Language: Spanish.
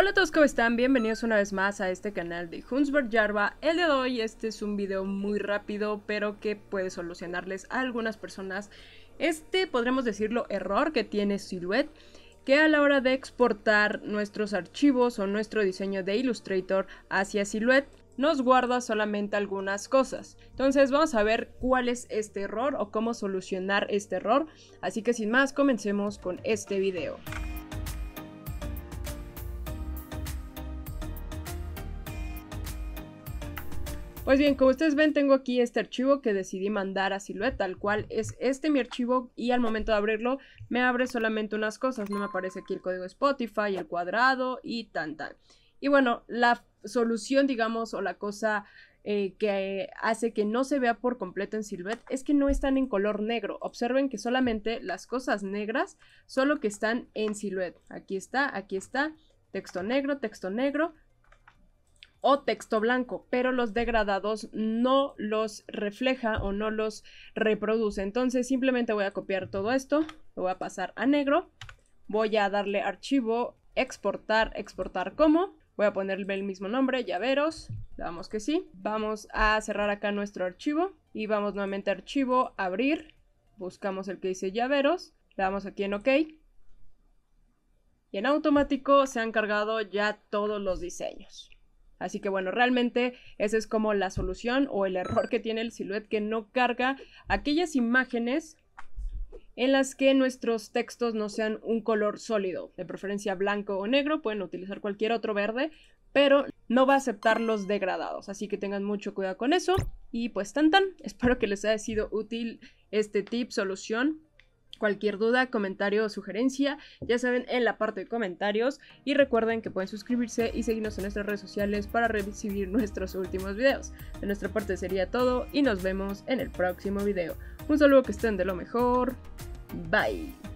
Hola a todos, ¿cómo están? Bienvenidos una vez más a este canal de Hunsberg Jarva. El día de hoy este es un video muy rápido, pero que puede solucionarles a algunas personas este, podremos decirlo, error que tiene Silhouette, que a la hora de exportar nuestros archivos o nuestro diseño de Illustrator hacia Silhouette, nos guarda solamente algunas cosas. Entonces vamos a ver cuál es este error o cómo solucionar este error. Así que sin más, comencemos con este video. Pues bien, como ustedes ven, tengo aquí este archivo que decidí mandar a Silhouette, tal cual es este mi archivo y al momento de abrirlo me abre solamente unas cosas, no me aparece aquí el código Spotify, el cuadrado y tan tan. Y bueno, la solución, digamos, o la cosa eh, que hace que no se vea por completo en Silhouette es que no están en color negro. Observen que solamente las cosas negras son lo que están en Silhouette. Aquí está, aquí está, texto negro, texto negro, o texto blanco, pero los degradados no los refleja o no los reproduce. Entonces simplemente voy a copiar todo esto, lo voy a pasar a negro, voy a darle archivo, exportar, exportar como, voy a ponerle el mismo nombre, llaveros, damos que sí. Vamos a cerrar acá nuestro archivo y vamos nuevamente a archivo, abrir, buscamos el que dice llaveros, le damos aquí en OK. Y en automático se han cargado ya todos los diseños. Así que bueno, realmente esa es como la solución o el error que tiene el Silhouette que no carga aquellas imágenes en las que nuestros textos no sean un color sólido, de preferencia blanco o negro, pueden utilizar cualquier otro verde, pero no va a aceptar los degradados, así que tengan mucho cuidado con eso. Y pues tan tan, espero que les haya sido útil este tip, solución Cualquier duda, comentario o sugerencia, ya saben, en la parte de comentarios. Y recuerden que pueden suscribirse y seguirnos en nuestras redes sociales para recibir nuestros últimos videos. De nuestra parte sería todo y nos vemos en el próximo video. Un saludo que estén de lo mejor. Bye.